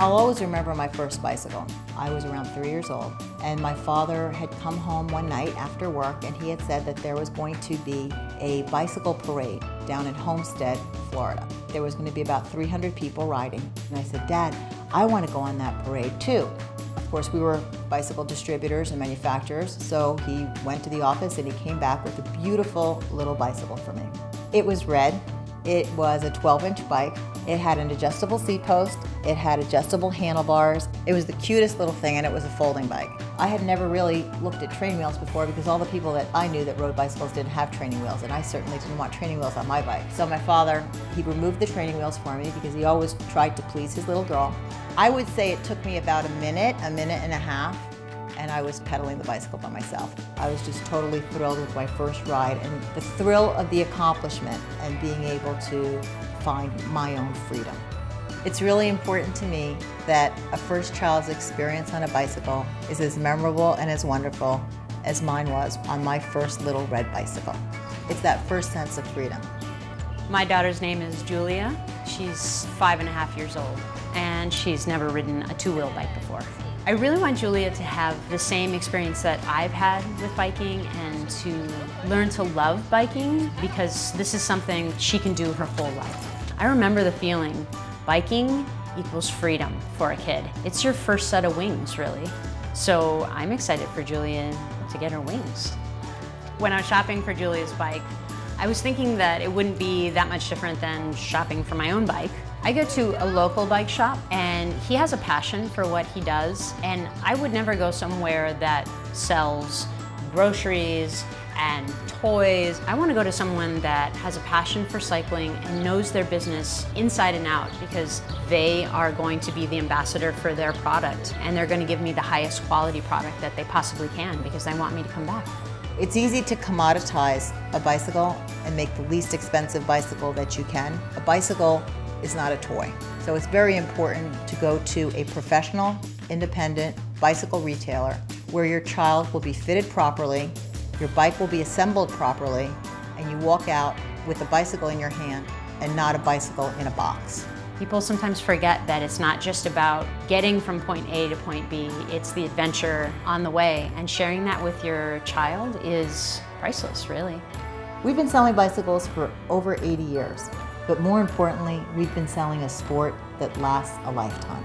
I'll always remember my first bicycle. I was around three years old, and my father had come home one night after work, and he had said that there was going to be a bicycle parade down in Homestead, Florida. There was going to be about 300 people riding. And I said, Dad, I want to go on that parade too. Of course, we were bicycle distributors and manufacturers, so he went to the office and he came back with a beautiful little bicycle for me. It was red, it was a 12 inch bike. It had an adjustable seat post. It had adjustable handlebars. It was the cutest little thing and it was a folding bike. I had never really looked at training wheels before because all the people that I knew that rode bicycles didn't have training wheels and I certainly didn't want training wheels on my bike. So my father, he removed the training wheels for me because he always tried to please his little girl. I would say it took me about a minute, a minute and a half and I was pedaling the bicycle by myself. I was just totally thrilled with my first ride and the thrill of the accomplishment and being able to find my own freedom. It's really important to me that a first child's experience on a bicycle is as memorable and as wonderful as mine was on my first little red bicycle. It's that first sense of freedom. My daughter's name is Julia. She's five and a half years old, and she's never ridden a two-wheel bike before. I really want Julia to have the same experience that I've had with biking and to learn to love biking because this is something she can do her whole life. I remember the feeling, biking equals freedom for a kid. It's your first set of wings, really. So I'm excited for Julia to get her wings. When I was shopping for Julia's bike, I was thinking that it wouldn't be that much different than shopping for my own bike. I go to a local bike shop and he has a passion for what he does and I would never go somewhere that sells groceries and toys. I want to go to someone that has a passion for cycling and knows their business inside and out because they are going to be the ambassador for their product and they're going to give me the highest quality product that they possibly can because they want me to come back. It's easy to commoditize a bicycle and make the least expensive bicycle that you can. A bicycle is not a toy. So it's very important to go to a professional, independent bicycle retailer where your child will be fitted properly, your bike will be assembled properly, and you walk out with a bicycle in your hand and not a bicycle in a box. People sometimes forget that it's not just about getting from point A to point B, it's the adventure on the way, and sharing that with your child is priceless, really. We've been selling bicycles for over 80 years. But more importantly, we've been selling a sport that lasts a lifetime.